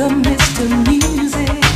the mystic music.